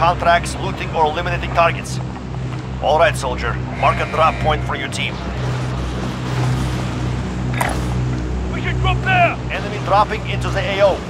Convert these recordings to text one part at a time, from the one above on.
contracts, looting, or eliminating targets. All right, soldier. Mark a drop point for your team. We should drop there! Enemy dropping into the AO.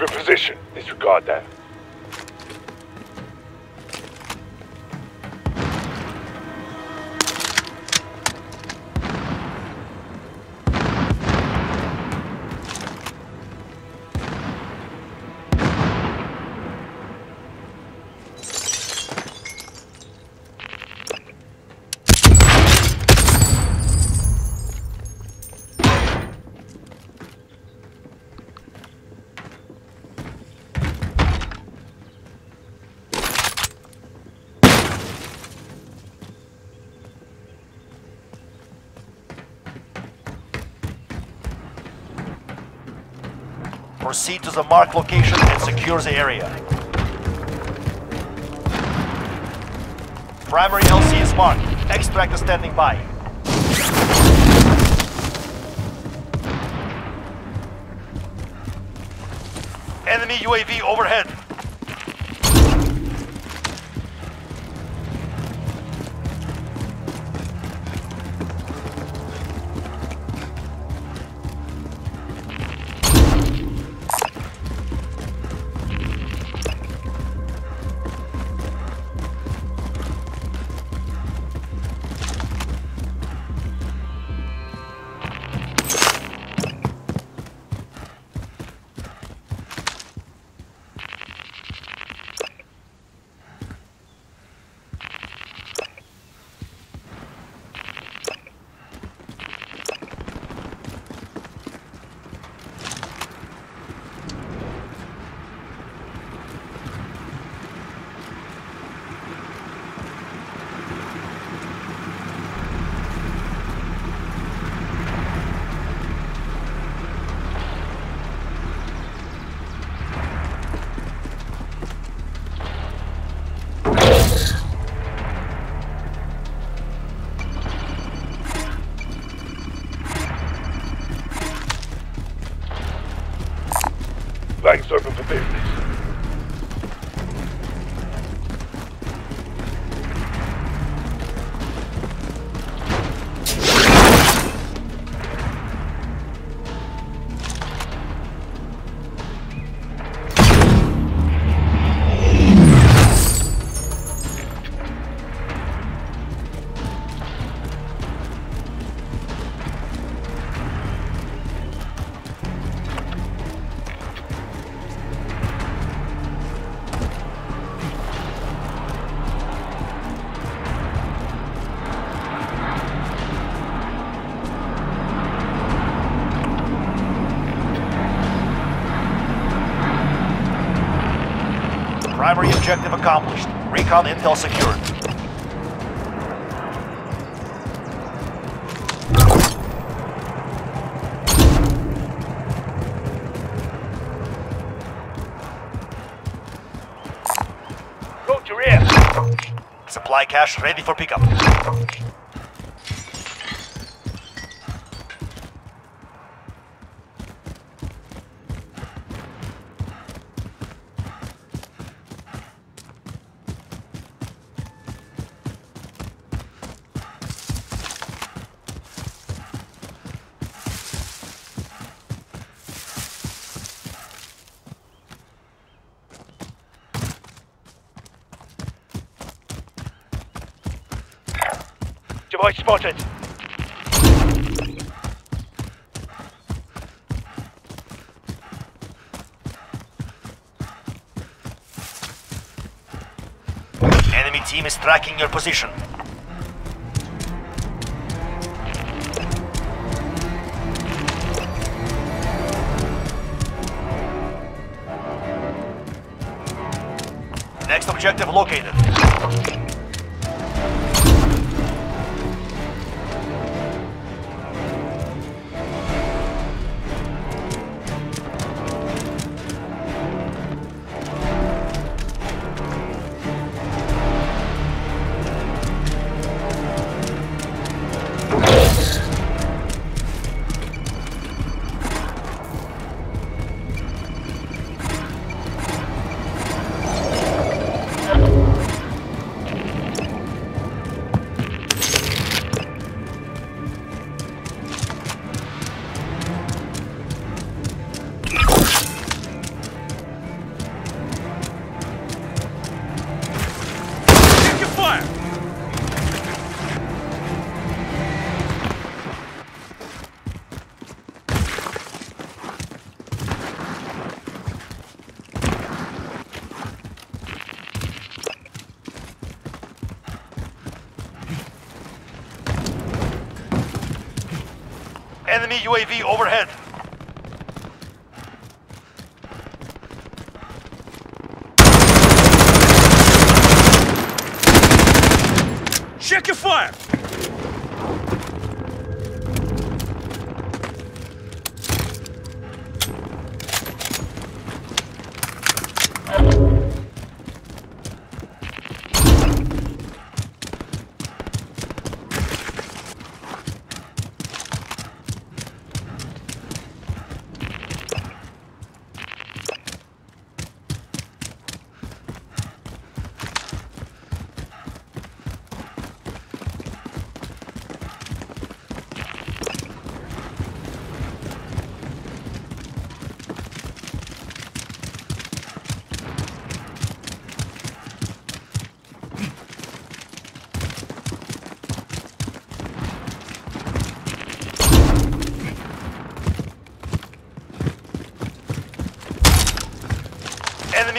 In position. Disregard that. Proceed to the marked location and secure the area. Primary LZ is marked. Extract is standing by. Enemy UAV overhead. Primary objective accomplished. Recon intel secured. Go to rear! Supply cache ready for pickup. Device spotted. Enemy team is tracking your position. Next objective located. UAV overhead. Check your fire! Enemy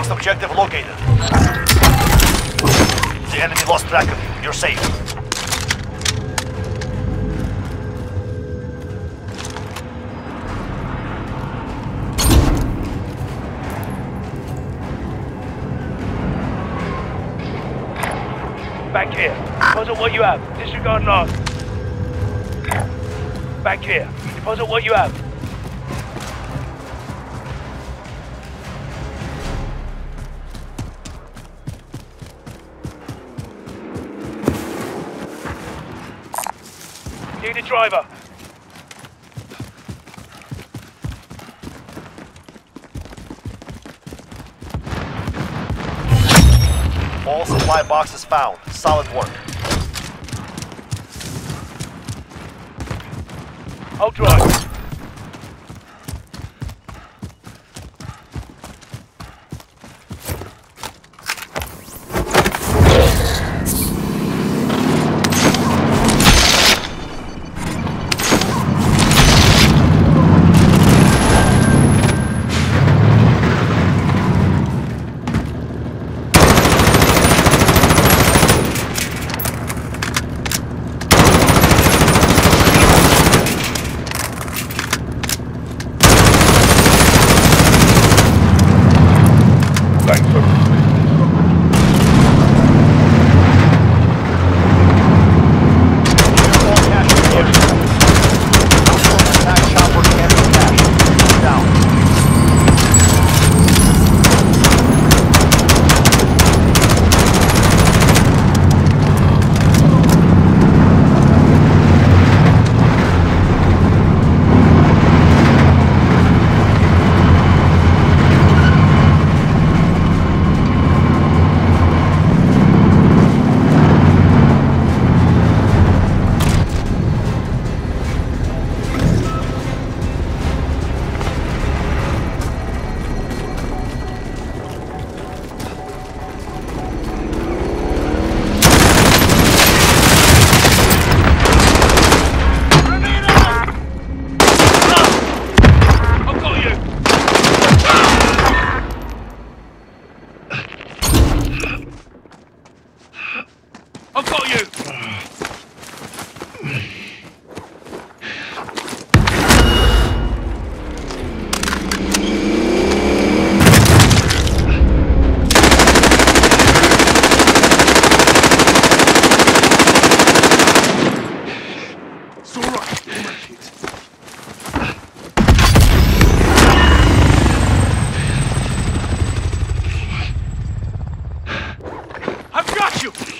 Next objective located. The enemy lost track of you. You're safe. Back here. Deposit what you have. Disregard last. Back here. Deposit what you have. Need a driver. All supply boxes found. Solid work. I'll drive. thanks for you!